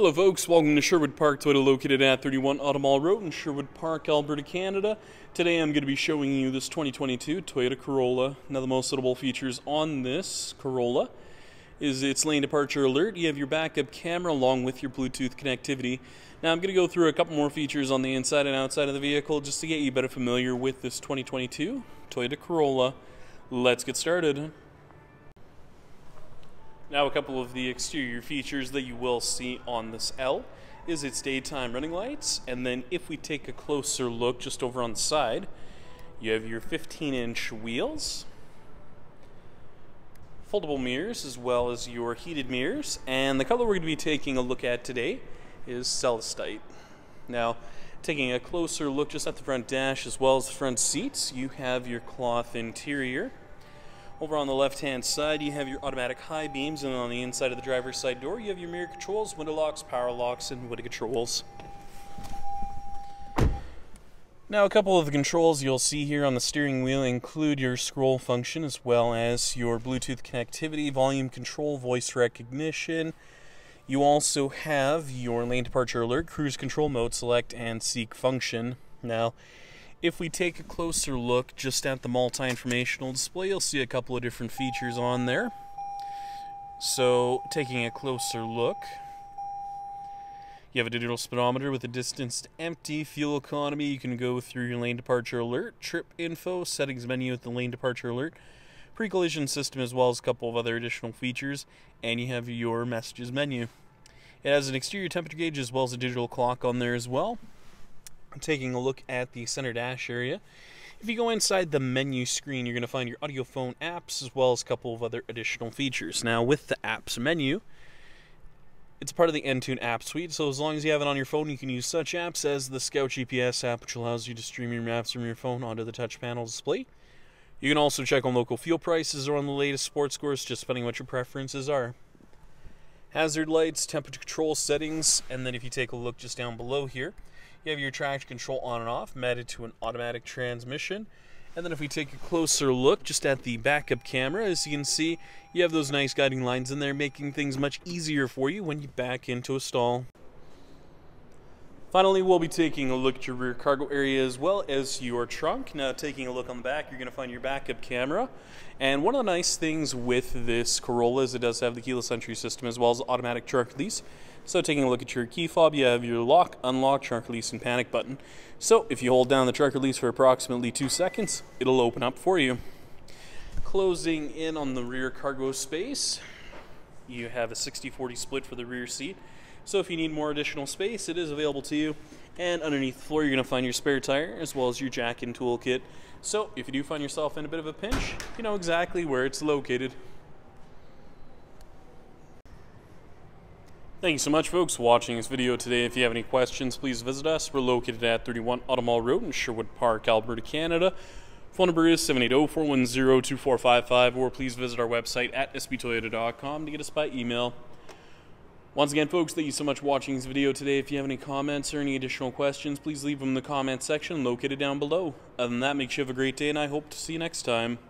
Hello, folks. Welcome to Sherwood Park Toyota, located at 31 Automall Road in Sherwood Park, Alberta, Canada. Today, I'm going to be showing you this 2022 Toyota Corolla. Now, the most notable features on this Corolla is its lane departure alert. You have your backup camera along with your Bluetooth connectivity. Now, I'm going to go through a couple more features on the inside and outside of the vehicle just to get you better familiar with this 2022 Toyota Corolla. Let's get started. Now a couple of the exterior features that you will see on this L is its daytime running lights and then if we take a closer look just over on the side you have your 15 inch wheels foldable mirrors as well as your heated mirrors and the color we're going to be taking a look at today is Celestite. Now taking a closer look just at the front dash as well as the front seats you have your cloth interior over on the left-hand side, you have your automatic high beams, and on the inside of the driver's side door, you have your mirror controls, window locks, power locks, and window controls. Now, a couple of the controls you'll see here on the steering wheel include your scroll function as well as your Bluetooth connectivity, volume control, voice recognition. You also have your lane departure alert, cruise control mode select, and seek function. Now, if we take a closer look just at the multi-informational display, you'll see a couple of different features on there. So, taking a closer look, you have a digital speedometer with a distance to empty, fuel economy. You can go through your lane departure alert, trip info, settings menu with the lane departure alert, pre-collision system, as well as a couple of other additional features, and you have your messages menu. It has an exterior temperature gauge as well as a digital clock on there as well taking a look at the center dash area. If you go inside the menu screen, you're going to find your audio phone apps as well as a couple of other additional features. Now, with the apps menu, it's part of the Entune app suite, so as long as you have it on your phone, you can use such apps as the Scout GPS app, which allows you to stream your maps from your phone onto the touch panel display. You can also check on local fuel prices or on the latest sports scores, just depending what your preferences are. Hazard lights, temperature control settings, and then if you take a look just down below here, you have your traction control on and off, matted to an automatic transmission. And then if we take a closer look just at the backup camera, as you can see, you have those nice guiding lines in there, making things much easier for you when you back into a stall. Finally, we'll be taking a look at your rear cargo area as well as your trunk. Now, taking a look on the back, you're going to find your backup camera. And one of the nice things with this Corolla is it does have the keyless entry system as well as automatic trunk release. So taking a look at your key fob, you have your lock, unlock, trunk release, and panic button. So if you hold down the trunk release for approximately two seconds, it'll open up for you. Closing in on the rear cargo space, you have a 60-40 split for the rear seat. So if you need more additional space, it is available to you. And underneath the floor, you're going to find your spare tire as well as your jack and toolkit. So if you do find yourself in a bit of a pinch, you know exactly where it's located. Thank you so much, folks, for watching this video today. If you have any questions, please visit us. We're located at 31 Automall Road in Sherwood Park, Alberta, Canada. Phone number is 780-410-2455, or please visit our website at sptoyota.com to get us by email. Once again, folks, thank you so much for watching this video today. If you have any comments or any additional questions, please leave them in the comment section located down below. Other than that, make sure you have a great day, and I hope to see you next time.